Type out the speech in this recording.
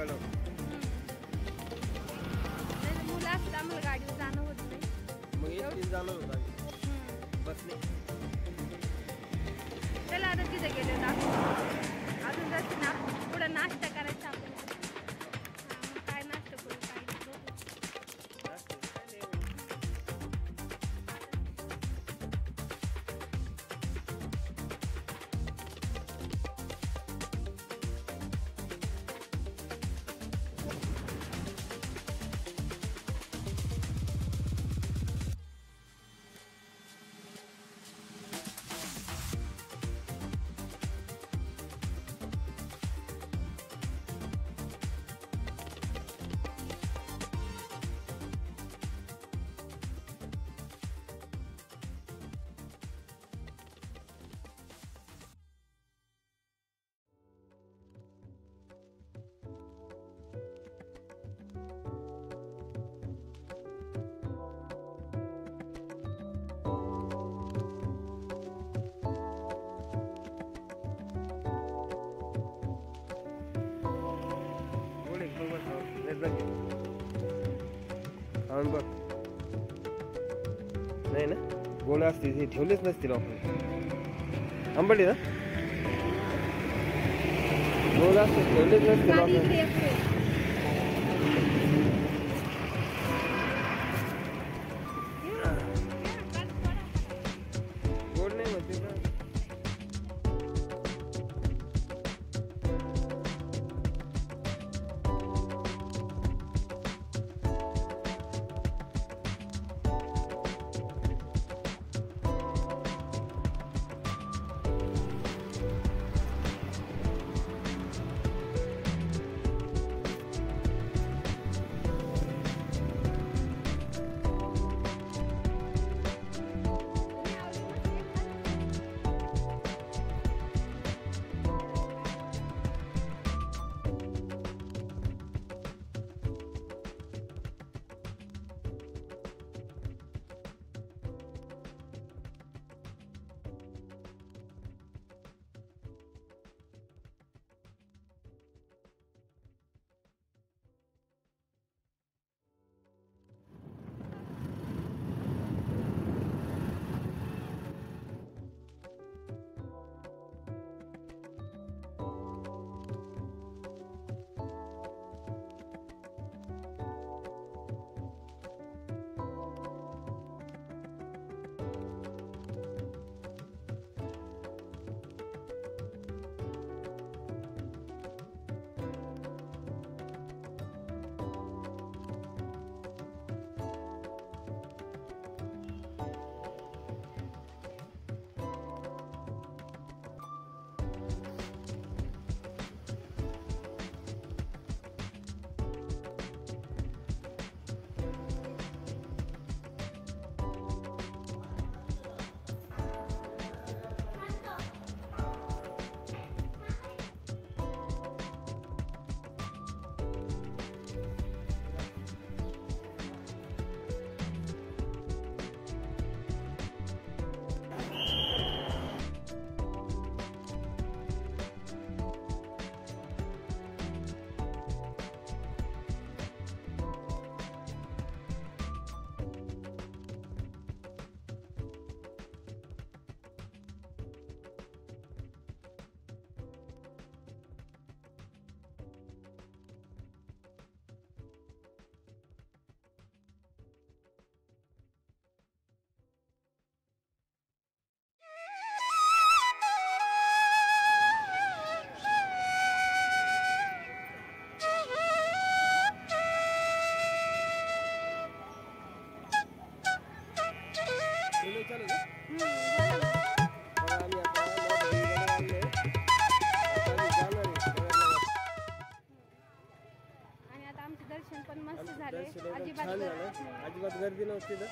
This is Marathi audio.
नाही मुलं असतात आम्हाला गाडीवर जाणं होत नाही. मग एकटीच जाणार होतो आम्ही. बसने चला आता तिथे गेले दाखव बस नाही बघ. नाही ना? गोड असतील हे ठेवलेच नसतील आपण. आंबट ना? गोड असतील ठेवलेच नसतील आपण. मस्त झाले. अजिबात गर्दी नव्हती तर.